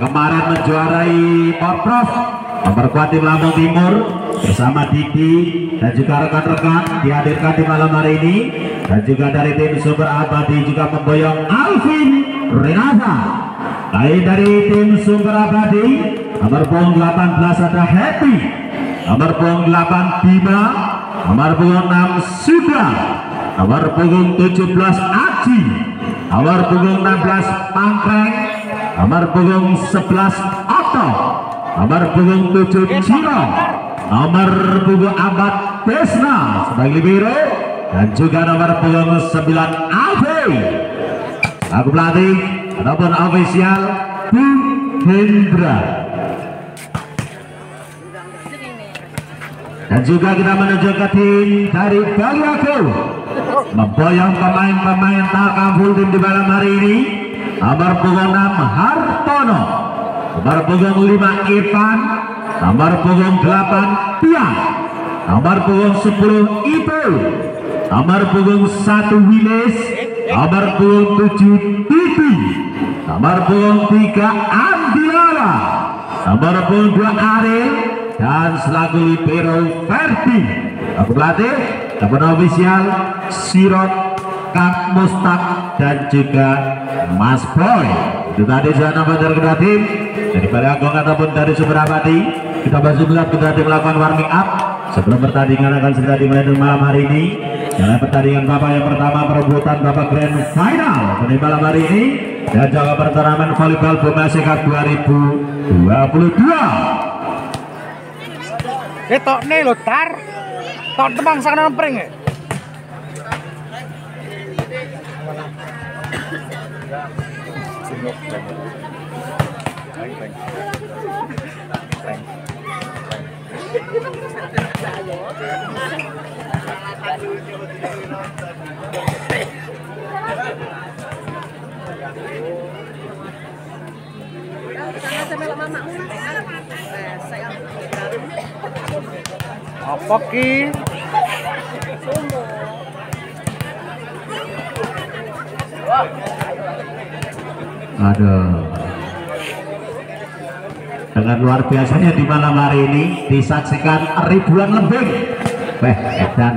kemarin menjuarai Porprov memperkuat tim Lampung Timur bersama Didi dan juga rekan-rekan dihadirkan di malam hari ini. Dan juga dari tim Super Abadi juga memboyong Alvin Renata. Lain dari tim Super Abadi nomor punggung 18 ada Happy nomor punggung 8 Bima nomor punggung 6 Suda nomor punggung 17 Aji nomor punggung 16 Pangkreng nomor punggung 11 Otto nomor punggung 7 Cino nomor punggung Abad Desna sebagai libero. Dan juga nomor punggung 9 Alve aku pelatih ataupun ofisial Bung Hendra. Dan juga kita menuju ke tim dari Aku memboyong pemain-pemain Takam full tim di malam hari ini nomor punggung 6 Hartono. Nomor punggung 5 Ivan. Nomor punggung 8 Tiang nomor punggung 10 Ibu. Nomor punggung 1 Wilis. Nomor punggung 7 Titi nomor punggung 3 Andiara nomor punggung 2 Ariel dan selaku libero Ferdi aku pelatih teman ofisial Sirot Kang Mustaq dan juga Mas Boy. Itu tadi sudah nama dari kedua tim. Daripada Agung ataupun dari Subrabadi kita gelap kita melakukan warming up. Sebelum pertandingan akan segera dimulai di malam hari ini dalam pertandingan Bapak yang pertama perebutan Bapak Grand Final. Pada malam hari ini dan jaga pertandingan volleyball Bumi Sekat 2022 Ketok nih lo tar. Tok tembang sana nempring ya. Apa ki? Aduh. Dengan luar biasanya di malam hari ini disaksikan ribuan lebih. Weh, edan.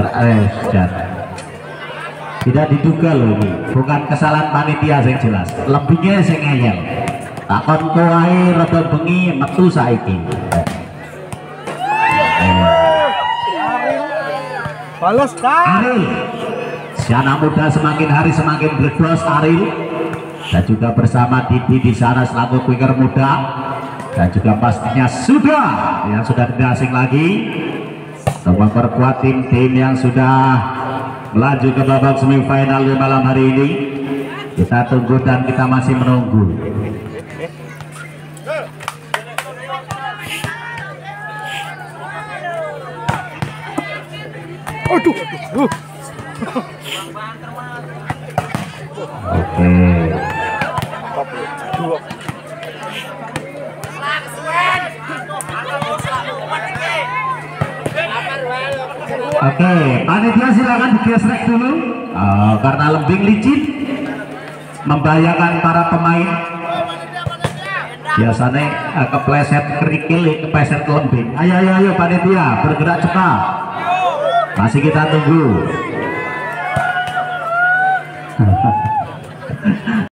Eh, dan tidak diduga loh ini bukan kesalahan panitia yang jelas lebihnya yang ngeyel takon kowe rada bengi metu saiki Balas. Aril si anak muda semakin hari semakin berdos Aril dan juga bersama Didi di sana selaku quicker muda. Dan juga pastinya sudah yang sudah tidak asing lagi. Untuk memperkuat tim-tim yang sudah melaju ke babak semifinal di malam hari ini. Kita tunggu dan kita masih menunggu. Aduh, aduh. oke Oke, panitia silakan digesrek dulu oh, karena lembing licin membayangkan para pemain. Biasanya eh, kepleset kerikil, kepleset lembing. Ayo, ayo, ayo panitia bergerak cepat. Masih kita tunggu.